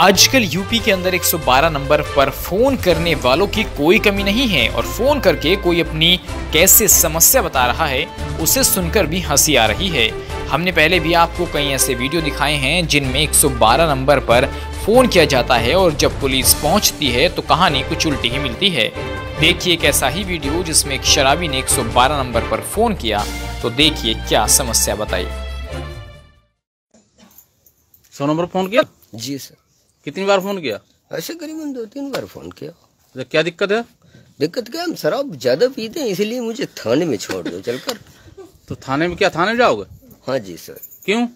आजकल यूपी के अंदर 112 नंबर पर फ़ोन करने वालों की कोई कमी नहीं है और फ़ोन करके कोई अपनी कैसे समस्या बता रहा है उसे सुनकर भी हँसी आ रही है। हमने पहले भी आपको कई ऐसे वीडियो दिखाए हैं जिनमें 112 नंबर पर फ़ोन किया जाता है और जब पुलिस पहुँचती है तो कहानी कुछ उल्टी ही मिलती है। देखिए एक ऐसा ही वीडियो जिसमें एक शराबी ने 112 नंबर पर फ़ोन किया तो देखिए क्या समस्या बताई। सौ नंबर फ़ोन किया? जी सर। कितनी बार फ़ोन किया? ऐसे करीबन दो तीन बार फ़ोन किया। तो क्या दिक्कत है? दिक्कत क्या हम शराब ज़्यादा पीते हैं इसलिए मुझे थाने में छोड़ दो चलकर तो थाने में क्या थाने जाओगे? हाँ जी सर। क्यों?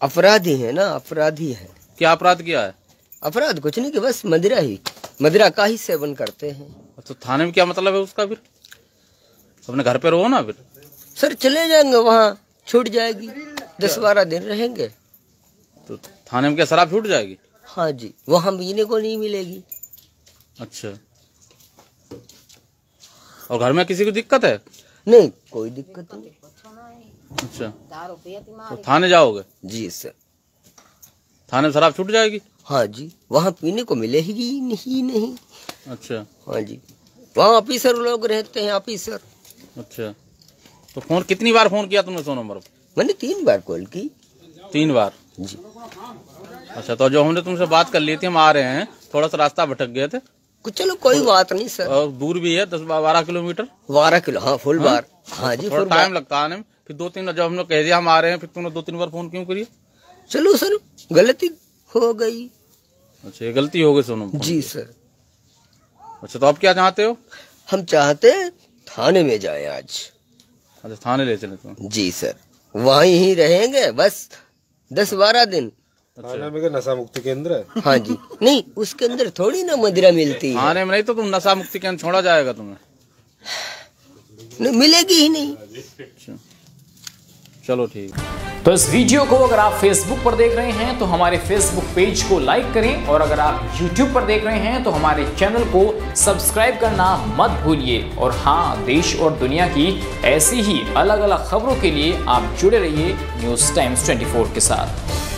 अपराधी है ना अपराधी है। क्या अपराध किया है? अपराध कुछ नहीं कि बस मदिरा ही मदिरा का ही सेवन करते हैं। तो थाने में क्या मतलब है उसका फिर? अपने घर पे रहो ना फिर। सर चले जाएँगे वहाँ छूट जाएगी। दस बारह दिन रहेंगे। तो थाने में क्या शराब छूट जाएगी? हाँ जी वहाँ पीने को नहीं मिलेगी। अच्छा। और घर में किसी को दिक्कत है? नहीं कोई दिक्कत नहीं। अच्छा। तो थाने जाओगे? जी सर। थाने में शराब छूट जाएगी? हाँ जी वहाँ पीने को मिलेगी नहीं नहीं। अच्छा। हाँ जी वहाँ ऑफिसर लोग रहते हैं ऑफिसर। अच्छा। तो फ़ोन कितनी बार फ़ोन किया तुमने सौ नंबर पर? मैंने तीन बार कॉल की। तीन बार? जी। अच्छा तो जो हमने तुमसे बात कर ली थी हम आ रहे हैं। थोड़ा सा रास्ता भटक गए थे। कुछ चलो कोई बात नहीं सर। और दूर भी है दस बारह किलोमीटर? बारह किलो हाँ फुल बार। हाँ जी थोड़ा टाइम लगता है आने में। फिर दो तीन जब हमने कह दिया हम आ रहे हैं फिर तुमने दो तीन बार फ़ोन क्यों करिए? चलो सर गलती हो गई। अच्छा गलती हो गई सोनू। जी सर। अच्छा तो आप क्या चाहते हो? हम चाहते थाने में जाए आज। अच्छा थाने ले चले तुम जी सर। वहीं ही रहेंगे बस दस बारह दिन। नशा मुक्ति केंद्र है? हाँ जी। नहीं उसके अंदर थोड़ी ना मदिरा मिलती है। थाने में नहीं तो तुम नशा मुक्ति केंद्र छोड़ा जाएगा तुम्हें। नहीं, मिलेगी ही नहीं। अच्छा। चलो ठीक। है तो इस वीडियो को अगर आप फेसबुक पर देख रहे हैं तो हमारे फेसबुक पेज को लाइक करें और अगर आप यूट्यूब पर देख रहे हैं तो हमारे चैनल को सब्सक्राइब करना मत भूलिए। और हाँ देश और दुनिया की ऐसी ही अलग अलग खबरों के लिए आप जुड़े रहिए न्यूज़ टाइम्स 24 के साथ।